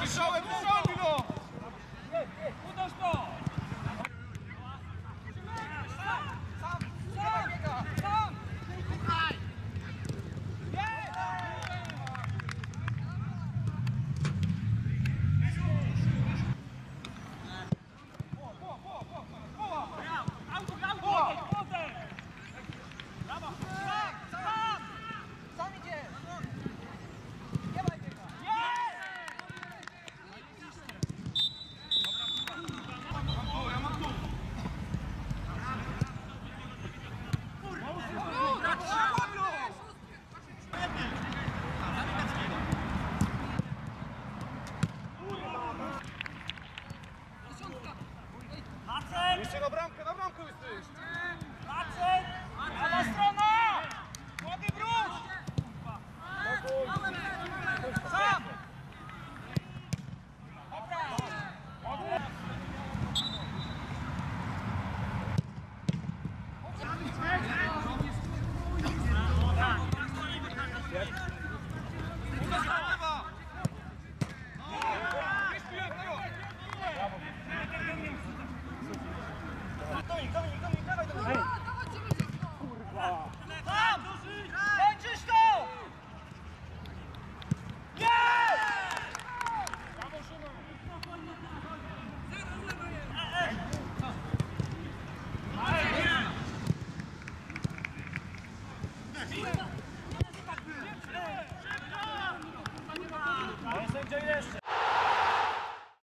Пішов і був! Jeszcze na bramkę, na bramkę jesteś! Maciek! Maciek! Defense.